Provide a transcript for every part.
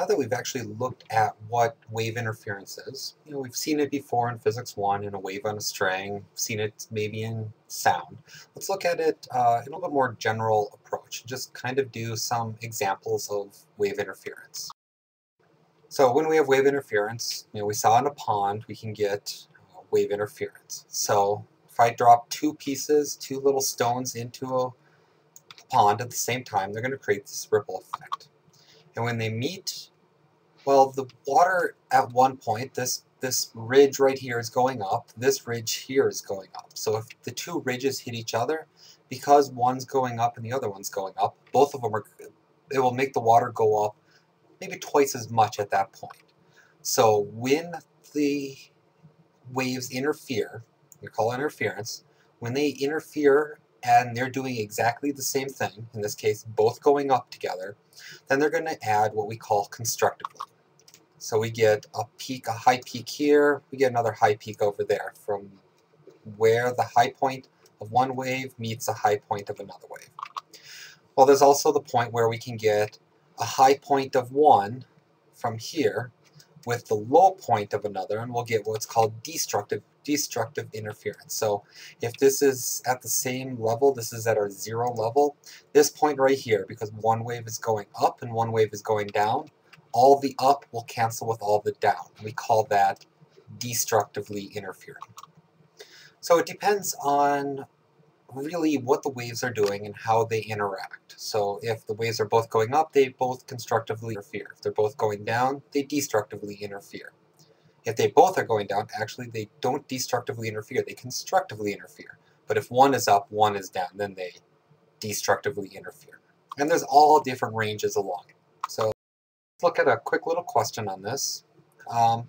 now that we've actually looked at what wave interference is, you know, we've seen it before in Physics 1 in a wave on a string, seen it maybe in sound. Let's look at it uh, in a little bit more general approach, just kind of do some examples of wave interference. So when we have wave interference, you know, we saw in a pond we can get uh, wave interference. So if I drop two pieces, two little stones into a pond at the same time, they're going to create this ripple effect. And when they meet, well, the water at one point, this, this ridge right here is going up, this ridge here is going up. So if the two ridges hit each other, because one's going up and the other one's going up, both of them are, it will make the water go up maybe twice as much at that point. So when the waves interfere, we call interference, when they interfere and they're doing exactly the same thing, in this case both going up together, then they're going to add what we call constructively. So we get a peak, a high peak here, we get another high peak over there from where the high point of one wave meets a high point of another wave. Well, there's also the point where we can get a high point of one from here with the low point of another, and we'll get what's called destructive destructive interference. So if this is at the same level, this is at our zero level, this point right here, because one wave is going up and one wave is going down, all the up will cancel with all the down. We call that destructively interfering. So it depends on really what the waves are doing and how they interact. So if the waves are both going up, they both constructively interfere. If they're both going down, they destructively interfere. If they both are going down, actually they don't destructively interfere, they constructively interfere. But if one is up, one is down, then they destructively interfere. And there's all different ranges along it. So let's look at a quick little question on this. Um,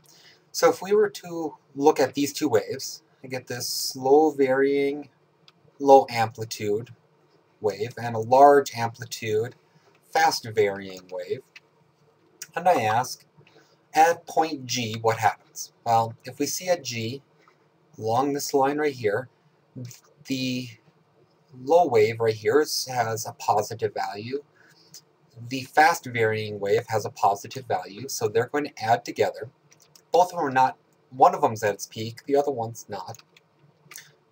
so if we were to look at these two waves, I get this slow varying low amplitude wave and a large amplitude fast varying wave. And I ask, at point G, what happens? Well, if we see at G, along this line right here, the low wave right here has a positive value. The fast varying wave has a positive value, so they're going to add together. Both of them are not, one of them's at its peak, the other one's not.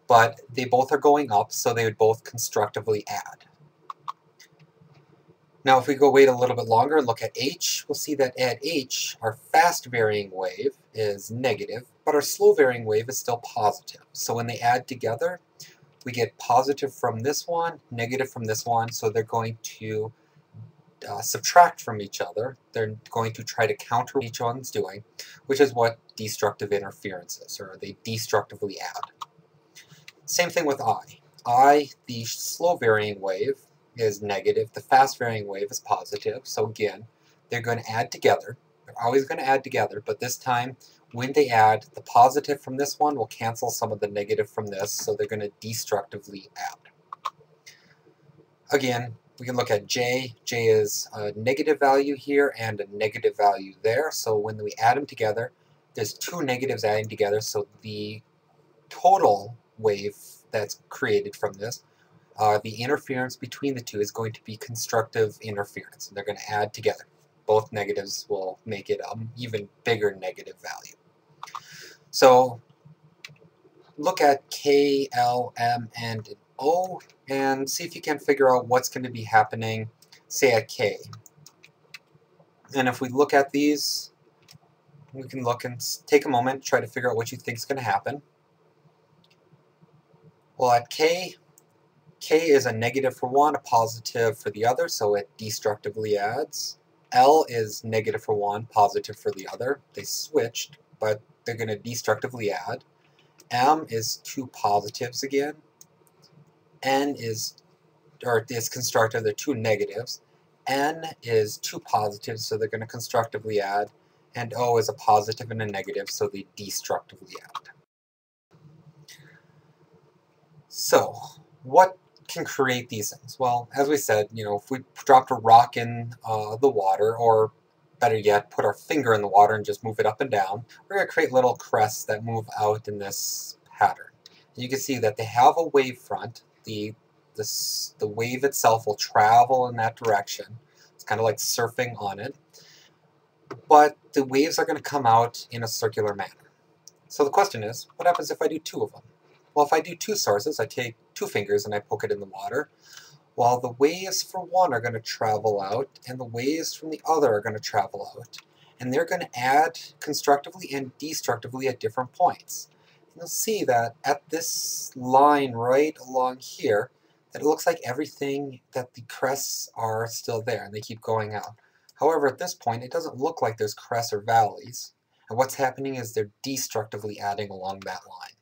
But they both are going up, so they would both constructively add. Now if we go wait a little bit longer and look at h, we'll see that at h, our fast varying wave is negative, but our slow varying wave is still positive. So when they add together, we get positive from this one, negative from this one, so they're going to uh, subtract from each other. They're going to try to counter what each one's doing, which is what destructive interference is, or they destructively add. Same thing with I. I, the slow varying wave, is negative. The fast varying wave is positive. So again, they're going to add together. They're always going to add together, but this time when they add, the positive from this one will cancel some of the negative from this, so they're going to destructively add. Again, we can look at J. J is a negative value here and a negative value there, so when we add them together, there's two negatives adding together, so the total wave that's created from this uh, the interference between the two is going to be constructive interference. And they're going to add together. Both negatives will make it an even bigger negative value. So look at K, L, M, and O and see if you can figure out what's going to be happening, say at K. And if we look at these, we can look and take a moment, try to figure out what you think is going to happen. Well, at K, K is a negative for one, a positive for the other, so it destructively adds. L is negative for one, positive for the other. They switched, but they're going to destructively add. M is two positives again. N is, or is constructive, they're two negatives. N is two positives, so they're going to constructively add. And O is a positive and a negative, so they destructively add. So, what can create these things? Well, as we said, you know, if we dropped a rock in uh, the water, or better yet, put our finger in the water and just move it up and down, we're going to create little crests that move out in this pattern. And you can see that they have a wave front. The, this, the wave itself will travel in that direction. It's kind of like surfing on it. but the waves are going to come out in a circular manner. So the question is, what happens if I do two of them? Well, if I do two sources, I take two fingers and I poke it in the water, while the waves for one are going to travel out, and the waves from the other are going to travel out. And they're going to add constructively and destructively at different points. And you'll see that at this line right along here, that it looks like everything that the crests are still there, and they keep going out. However, at this point, it doesn't look like there's crests or valleys. And what's happening is they're destructively adding along that line.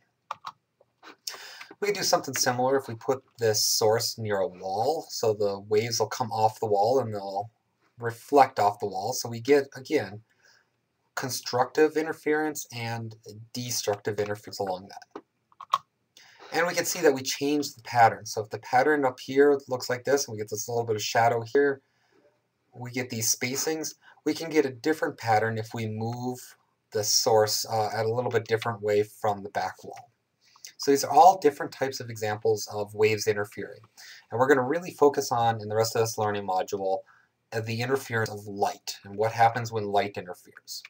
We could do something similar if we put this source near a wall, so the waves will come off the wall and they'll reflect off the wall. So we get, again, constructive interference and destructive interference along that. And we can see that we change the pattern. So if the pattern up here looks like this, and we get this little bit of shadow here, we get these spacings, we can get a different pattern if we move the source uh, at a little bit different way from the back wall. So these are all different types of examples of waves interfering. And we're going to really focus on, in the rest of this learning module, uh, the interference of light and what happens when light interferes.